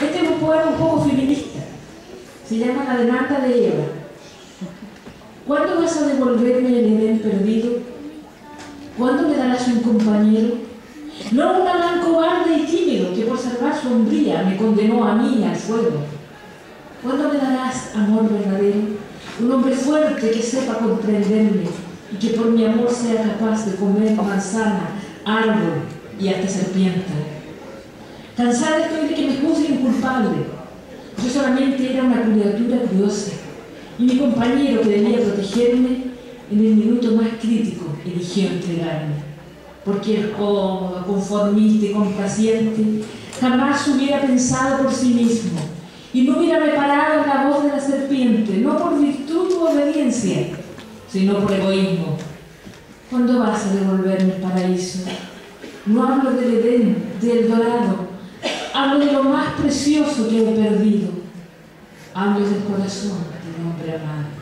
Este es un poema un poco feminista. Se llama La demanda de Eva. ¿Cuándo vas a devolverme el Edén perdido? ¿Cuándo me darás un compañero? No un Adán cobarde y tímido que por salvar su hombría me condenó a mí al fuego. ¿Cuándo me darás amor verdadero? Un hombre fuerte que sepa comprenderme y que por mi amor sea capaz de comer manzana, árbol y hasta serpiente. Cansada estoy de que me juzguen culpable. Yo solamente era una criatura curiosa y mi compañero que debía protegerme en el minuto más crítico eligió entregarme. Porque es cómodo, conformista y complaciente, jamás hubiera pensado por sí mismo y no hubiera reparado la voz de la serpiente, no por virtud u obediencia, sino por egoísmo. ¿Cuándo vas a devolverme el paraíso? No hablo del Edén, del dorado, hablo de lo más precioso que he perdido. Hablo del corazón del hombre amado.